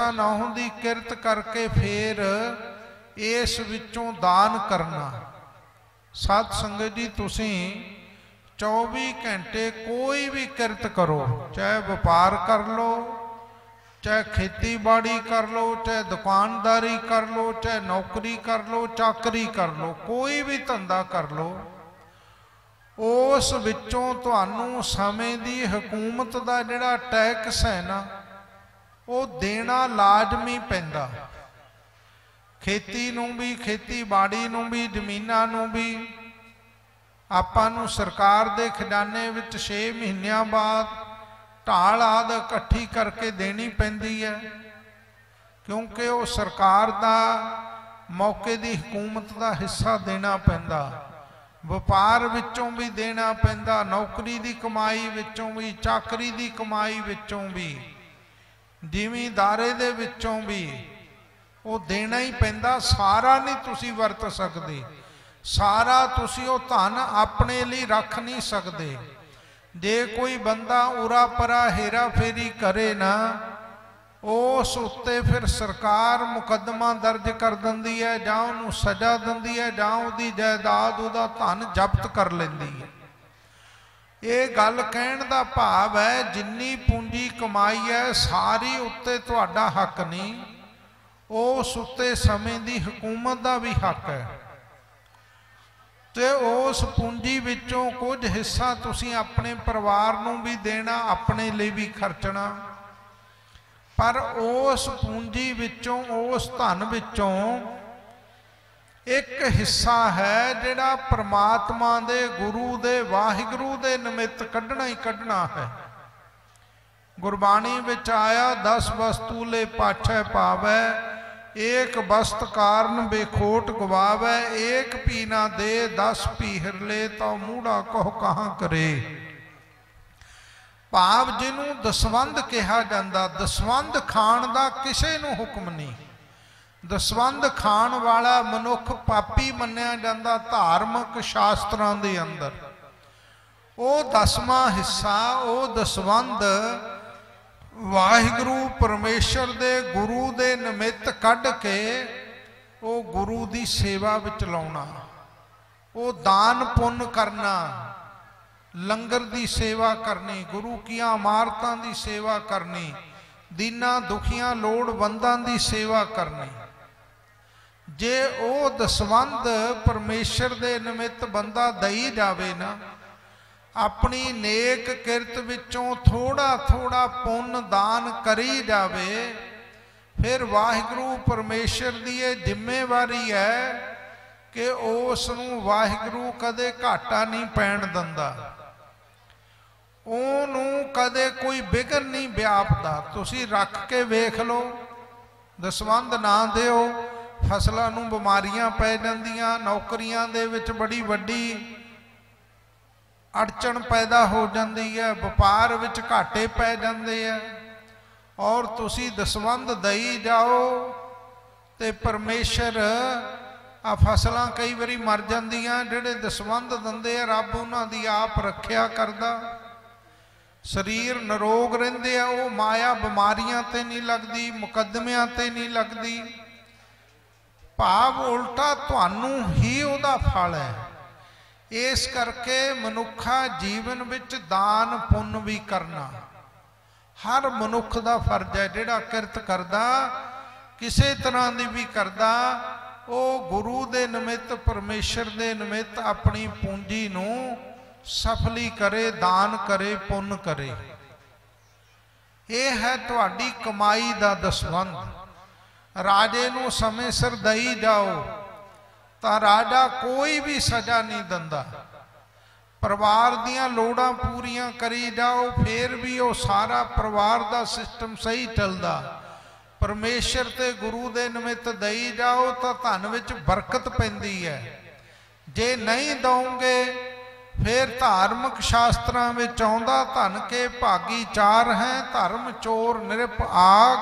ਦਸਾਂ ਨੌਂ ਦੀ ਕਿਰਤ ਕਰਕੇ ਫੇਰ ਇਸ ਵਿੱਚੋਂ ਦਾਨ ਕਰਨਾ। ਸਤ ਸੰਗਤ ਜੀ, ਤੁਸੀਂ 24 ਘੰਟੇ ਕੋਈ ਵੀ ਕਿਰਤ ਕਰੋ, ਚਾਹੇ ਵਪਾਰ ਕਰ ਲਓ, ਚਾਹੇ ਖੇਤੀਬਾੜੀ ਕਰ ਲਓ, ਚਾਹੇ ਦੁਕਾਨਦਾਰੀ ਕਰ ਲਓ, ਚਾਹੇ ਨੌਕਰੀ ਕਰ ਲਓ, ਚਾਕਰੀ ਕਰ ਲਓ, ਕੋਈ ਵੀ ਧੰਦਾ ਕਰ ਲਓ, ਉਸ ਵਿੱਚੋਂ ਤੁਹਾਨੂੰ ਸਮੇਂ ਦੀ ਹਕੂਮਤ ਦਾ ਜਿਹੜਾ ਟੈਕਸ ਹੈ ਨਾ ਉਹ ਦੇਣਾ ਲਾਜ਼ਮੀ ਪੈਂਦਾ। ਖੇਤੀ ਨੂੰ ਵੀ, ਖੇਤੀਬਾੜੀ ਨੂੰ ਵੀ, ਜ਼ਮੀਨਾਂ ਨੂੰ ਵੀ। ਆਪਾਂ ਨੂੰ ਸਰਕਾਰ ਦੇ ਖਜ਼ਾਨੇ ਵਿੱਚ 6 ਮਹੀਨਿਆਂ ਬਾਅਦ ਢਾਲ ਆਦ ਇਕੱਠੀ ਕਰਕੇ ਦੇਣੀ ਪੈਂਦੀ ਹੈ। ਕਿਉਂਕਿ ਉਹ ਸਰਕਾਰ ਦਾ ਮੌਕੇ ਦੀ ਹਕੂਮਤ ਦਾ ਹਿੱਸਾ ਦੇਣਾ ਪੈਂਦਾ। ਵਪਾਰ ਵਿੱਚੋਂ ਵੀ ਦੇਣਾ ਪੈਂਦਾ, ਨੌਕਰੀ ਦੀ ਕਮਾਈ ਵਿੱਚੋਂ ਵੀ, ਚਾਕਰੀ ਦੀ ਕਮਾਈ ਵਿੱਚੋਂ ਵੀ। ਜ਼ਿਮੀਦਾਰੇ ਦੇ ਵਿੱਚੋਂ ਵੀ ਉਹ ਦੇਣਾ ਹੀ ਪੈਂਦਾ, ਸਾਰਾ ਨਹੀਂ ਤੁਸੀਂ ਵਰਤ ਸਕਦੇ। ਸਾਰਾ ਤੁਸੀਂ ਉਹ ਧਨ ਆਪਣੇ ਲਈ ਰੱਖ ਨਹੀਂ ਸਕਦੇ। ਜੇ ਕੋਈ ਬੰਦਾ ਉਰਾ ਪਰਾ ਹੇਰਾ ਫੇਰੀ ਕਰੇ ਨਾ, ਉਸ ਉੱਤੇ ਫਿਰ ਸਰਕਾਰ ਮੁਕੱਦਮਾ ਦਰਜ ਕਰ ਦਿੰਦੀ ਹੈ, ਜਾਂ ਉਹਨੂੰ ਸਜ਼ਾ ਦਿੰਦੀ ਹੈ, ਜਾਂ ਉਹਦੀ ਜਾਇਦਾਦ, ਉਹਦਾ ਧਨ ਜ਼ਬਤ ਕਰ ਲੈਂਦੀ ਹੈ। ਇਹ ਗੱਲ ਕਹਿਣ ਦਾ ਭਾਵ ਹੈ, ਜਿੰਨੀ ਪੂੰਜੀ ਕਮਾਈ ਹੈ, ਸਾਰੀ ਉੱਤੇ ਤੁਹਾਡਾ ਹੱਕ ਨਹੀਂ। ਉਸ ਉੱਤੇ ਸਮੇਂ ਦੀ ਹਕੂਮਤ ਦਾ ਵੀ ਹੱਕ ਹੈ। ਤੇ ਉਸ ਪੂੰਜੀ ਵਿੱਚੋਂ ਕੁਝ ਹਿੱਸਾ ਤੁਸੀਂ ਆਪਣੇ ਪਰਿਵਾਰ ਨੂੰ ਵੀ ਦੇਣਾ, ਆਪਣੇ ਲਈ ਵੀ ਖਰਚਣਾ। ਪਰ ਉਸ ਪੂੰਜੀ ਵਿੱਚੋਂ, ਉਸ ਧਨ ਵਿੱਚੋਂ ਇੱਕ ਹਿੱਸਾ ਹੈ, ਜਿਹੜਾ ਪ੍ਰਮਾਤਮਾ ਦੇ, ਗੁਰੂ ਦੇ, ਵਾਹਿਗੁਰੂ ਦੇ ਨਿਮਿਤ ਕੱਢਣਾ ਹੀ ਕੱਢਣਾ ਹੈ। ਗੁਰਬਾਣੀ ਵਿੱਚ ਆਇਆ, ਦਸ ਵਸਤੂ ਲੈ ਪਾਛੈ ਪਾਵੈ, ਏਕ ਬਸਤ ਕਾਰਨ ਬੇਖੋਟ ਗਵਾਵੈ, ਏਕ ਪੀ ਨਾ ਦੇ 10 ਪੀਹਰ ਲੈ ਤਾਂ ਮੂੜਾ ਕਹ ਕਹਾਂ ਕਰੇ। ਭਾਵ ਜਿਹਨੂੰ ਦਸਵੰਦ ਕਿਹਾ ਜਾਂਦਾ ਦਸਵੰਦ ਖਾਣ ਦਾ ਕਿਸੇ ਨੂੰ ਹੁਕਮ ਨਹੀਂ। ਦਸਵੰਦ ਖਾਣ ਵਾਲਾ ਮਨੁੱਖ ਪਾਪੀ ਮੰਨਿਆ ਜਾਂਦਾ ਧਾਰਮਿਕ ਸ਼ਾਸਤਰਾਂ ਦੇ ਅੰਦਰ। ਉਹ ਦਸਵਾਂ ਹਿੱਸਾ, ਉਹ ਦਸਵੰਦ ਵਾਹਿਗੁਰੂ ਪਰਮੇਸ਼ਰ ਦੇ ਗੁਰੂ ਦੇ ਨਿਮਿਤ ਕੱਢ ਕੇ ਉਹ ਗੁਰੂ ਦੀ ਸੇਵਾ ਵਿੱਚ ਲਾਉਣਾ, ਉਹ ਦਾਨ ਪੁੰਨ ਕਰਨਾ, ਲੰਗਰ ਦੀ ਸੇਵਾ ਕਰਨੀ, ਗੁਰੂ ਕੀਆਂ ਇਮਾਰਤਾਂ ਦੀ ਸੇਵਾ ਕਰਨੀ, ਦੀਨਾ ਦੁਖੀਆਂ ਲੋੜਵੰਦਾਂ ਦੀ ਸੇਵਾ ਕਰਨੀ। ਜੇ ਉਹ ਦਸਵੰਦ ਪਰਮੇਸ਼ਰ ਦੇ ਨਿਮਿਤ ਬੰਦਾ ਦਈ ਜਾਵੇ ਨਾ ਆਪਣੀ ਨੇਕ ਕਿਰਤ ਵਿੱਚੋਂ ਥੋੜਾ ਥੋੜਾ ਪੁੰਨ ਦਾਨ ਕਰੀ ਜਾਵੇ, ਫਿਰ ਵਾਹਿਗੁਰੂ ਪਰਮੇਸ਼ਰ ਦੀ ਇਹ ਜ਼ਿੰਮੇਵਾਰੀ ਹੈ ਕਿ ਉਸ ਨੂੰ ਵਾਹਿਗੁਰੂ ਕਦੇ ਘਾਟਾ ਨਹੀਂ ਪੈਣ ਦਿੰਦਾ। ਉਹਨੂੰ ਕਦੇ ਕੋਈ ਬਿਗਨ ਨਹੀਂ ਵਿਆਪਦਾ। ਤੁਸੀਂ ਰੱਖ ਕੇ ਵੇਖ ਲਓ ਦਸਵੰਦ ਨਾ ਦਿਓ, ਫਸਲਾਂ ਨੂੰ ਬਿਮਾਰੀਆਂ ਪੈ ਜਾਂਦੀਆਂ, ਨੌਕਰੀਆਂ ਦੇ ਵਿੱਚ ਬੜੀ ਵੱਡੀ ਅੜਚਣ ਪੈਦਾ ਹੋ ਜਾਂਦੀ ਹੈ, ਵਪਾਰ ਵਿੱਚ ਘਾਟੇ ਪੈ ਜਾਂਦੇ ਆ। ਔਰ ਤੁਸੀਂ ਦਸਵੰਦ ਦਈ ਜਾਓ ਤੇ ਪਰਮੇਸ਼ਰ ਆ ਫਸਲਾਂ ਕਈ ਵਾਰੀ ਮਰ ਜਾਂਦੀਆਂ, ਜਿਹੜੇ ਦਸਵੰਦ ਦਿੰਦੇ ਆ, ਰੱਬ ਉਹਨਾਂ ਦੀ ਆਪ ਰੱਖਿਆ ਕਰਦਾ। ਸਰੀਰ ਨਰੋਗ ਰਹਿੰਦੇ ਆ, ਉਹ ਮਾਇਆ ਬਿਮਾਰੀਆਂ ਤੇ ਨਹੀਂ ਲੱਗਦੀ, ਮੁਕੱਦਮਿਆਂ ਤੇ ਨਹੀਂ ਲੱਗਦੀ। ਭਾਵ ਉਲਟਾ ਤੁਹਾਨੂੰ ਹੀ ਉਹਦਾ ਫਲ ਹੈ। ਇਸ ਕਰਕੇ ਮਨੁੱਖਾ ਜੀਵਨ ਵਿੱਚ ਦਾਨ ਪੁੰਨ ਵੀ ਕਰਨਾ। ਹਰ ਮਨੁੱਖ ਦਾ ਫਰਜ਼ ਹੈ, ਜਿਹੜਾ ਕਿਰਤ ਕਰਦਾ, ਕਿਸੇ ਤਰ੍ਹਾਂ ਦੀ ਵੀ ਕਰਦਾ, ਉਹ ਗੁਰੂ ਦੇ ਨਿਮਿਤ, ਪਰਮੇਸ਼ਰ ਦੇ ਨਿਮਿਤ ਆਪਣੀ ਪੂੰਜੀ ਨੂੰ ਸਫਲੀ ਕਰੇ, ਦਾਨ ਕਰੇ, ਪੁੰਨ ਕਰੇ। ਇਹ ਹੈ ਤੁਹਾਡੀ ਕਮਾਈ ਦਾ ਦਸਵੰਦ ਰਾਜੇ ਨੂੰ ਸਮੇਂ ਸਿਰ ਦਈ ਜਾਓ। ਤਾਂ ਰਾਜਾ ਕੋਈ ਵੀ ਸਜ਼ਾ ਨਹੀਂ ਦਿੰਦਾ। ਪਰਿਵਾਰ ਦੀਆਂ ਲੋੜਾਂ ਪੂਰੀਆਂ ਕਰੀ ਜਾਓ, ਫੇਰ ਵੀ ਉਹ ਸਾਰਾ ਪਰਿਵਾਰ ਦਾ ਸਿਸਟਮ ਸਹੀ ਚੱਲਦਾ। ਪਰਮੇਸ਼ਰ ਤੇ ਗੁਰੂ ਦੇ ਨਿਮਿਤ ਦਈ ਜਾਓ ਤਾਂ ਧਨ ਵਿੱਚ ਬਰਕਤ ਪੈਂਦੀ ਹੈ। ਜੇ ਨਹੀਂ ਦਵੋਗੇ, ਫਿਰ ਧਾਰਮਿਕ ਸ਼ਾਸਤਰਾਂ ਵਿੱਚ ਆਉਂਦਾ, ਧਨ ਕੇ ਭਾਗੀ ਚਾਰ ਹੈ, ਧਰਮ ਚੋਰ ਨਿਰਪ ਆਗ,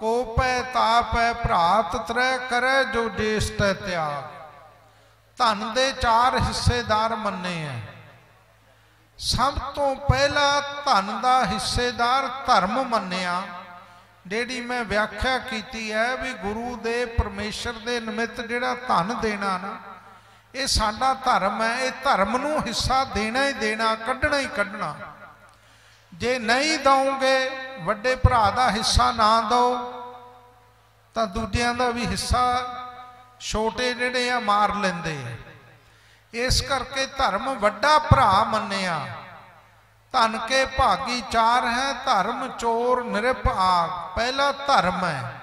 ਕੋਪੈ ਤਾਪੈ ਭਰਾਤ ਤ੍ਰੈ ਕਰੈ ਜੋ ਦੇਸ ਤੈ ਤਿਆਗ। ਧਨ ਦੇ ਚਾਰ ਹਿੱਸੇਦਾਰ ਮੰਨੇ ਆ ਸਭ ਤੋਂ ਪਹਿਲਾ ਧਨ ਦਾ ਹਿੱਸੇਦਾਰ ਧਰਮ ਮੰਨਿਆ। ਜਿਹੜੀ ਮੈਂ ਵਿਆਖਿਆ ਕੀਤੀ ਹੈ ਵੀ ਗੁਰੂ ਦੇ, ਪਰਮੇਸ਼ਰ ਦੇ ਨਿਮਿਤ ਜਿਹੜਾ ਧਨ ਦੇਣਾ ਨਾ, ਇਹ ਸਾਡਾ ਧਰਮ ਹੈ ਇਹ ਧਰਮ ਨੂੰ ਹਿੱਸਾ ਦੇਣਾ ਹੀ ਦੇਣਾ, ਕੱਢਣਾ ਹੀ ਕੱਢਣਾ। ਜੇ ਨਹੀਂ ਦਵੋਗੇ ਵੱਡੇ ਭਰਾ ਦਾ ਹਿੱਸਾ ਨਾ ਦਿਓ, ਤਾਂ ਦੂਜਿਆਂ ਦਾ ਵੀ ਹਿੱਸਾ ਛੋਟੇ ਜਿਹੜੇ ਆ ਮਾਰ ਲੈਂਦੇ ਇਸ ਕਰਕੇ ਧਰਮ ਵੱਡਾ ਭਰਾ ਮੰਨਿਆ। ਧਨ ਕੇ ਭਾਗੀ ਚਾਰ ਹੈ, ਧਰਮ ਚੋਰ ਨਿਰਭਾਗ। ਪਹਿਲਾ ਧਰਮ ਹੈ।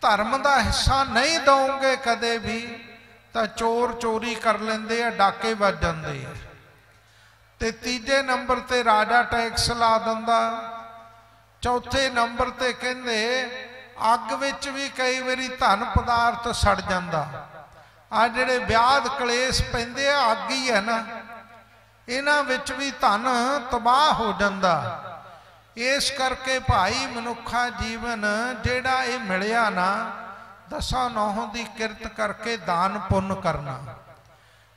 ਧਰਮ ਦਾ ਹਿੱਸਾ ਨਹੀਂ ਦਵੋਗੇ ਕਦੇ ਵੀ, ਤਾਂ ਚੋਰ ਚੋਰੀ ਕਰ ਲੈਂਦੇ ਆ, ਡਾਕੇ ਵੱਜ ਜਾਂਦੇ ਆ। ਤੇ ਤੀਜੇ ਨੰਬਰ ਤੇ ਰਾਜਾ ਟੈਕਸ ਲਾ ਦਿੰਦਾ। ਚੌਥੇ ਨੰਬਰ ਤੇ ਕਹਿੰਦੇ ਅੱਗ ਵਿੱਚ ਵੀ ਕਈ ਵਾਰੀ ਧਨ ਪਦਾਰਥ ਸੜ ਜਾਂਦਾ। ਆ ਜਿਹੜੇ ਵਿਆਦ ਕਲੇਸ਼ ਪੈਂਦੇ ਆ, ਅੱਗ ਹੀ ਹੈ ਨਾ। ਇਹਨਾਂ ਵਿੱਚ ਵੀ ਧਨ ਤਬਾਹ ਹੋ ਜਾਂਦਾ। ਇਸ ਕਰਕੇ ਭਾਈ ਮਨੁੱਖਾ ਜੀਵਨ ਜਿਹੜਾ ਇਹ ਮਿਲਿਆ ਨਾ, ਦਸਾਂ ਨੌਹਾਂ ਦੀ ਕਿਰਤ ਕਰਕੇ ਦਾਨ ਪੁੰਨ ਕਰਨਾ।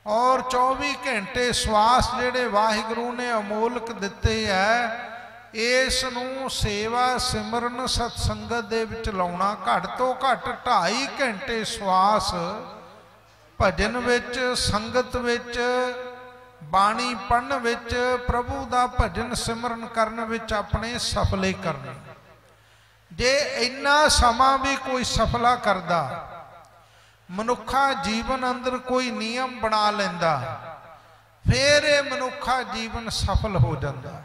ਔਰ 24 ਘੰਟੇ ਸਵਾਸ ਜਿਹੜੇ ਵਾਹਿਗੁਰੂ ਨੇ ਅਮੋਲਕ ਦਿੱਤੇ ਐ ਇਸ ਨੂੰ ਸੇਵਾ ਸਿਮਰਨ ਸਤਸੰਗਤ ਦੇ ਵਿੱਚ ਲਾਉਣਾ ਘੱਟ ਤੋਂ ਘੱਟ 2.5 ਘੰਟੇ ਸਵਾਸ, ਭਜਨ ਵਿੱਚ, ਸੰਗਤ ਵਿੱਚ, ਬਾਣੀ ਪੜਨ ਵਿੱਚ, ਪ੍ਰਭੂ ਦਾ ਭਜਨ ਸਿਮਰਨ ਕਰਨ ਵਿੱਚ ਆਪਣੇ ਸਫਲੇ ਕਰਨੇ। ਜੇ ਇੰਨਾ ਸਮਾਂ ਵੀ ਕੋਈ ਸਫਲਾ ਕਰਦਾ, ਮਨੁੱਖਾ ਜੀਵਨ ਅੰਦਰ ਕੋਈ ਨਿਯਮ ਬਣਾ ਲੈਂਦਾ, ਫਿਰ ਇਹ ਮਨੁੱਖਾ ਜੀਵਨ ਸਫਲ ਹੋ ਜਾਂਦਾ।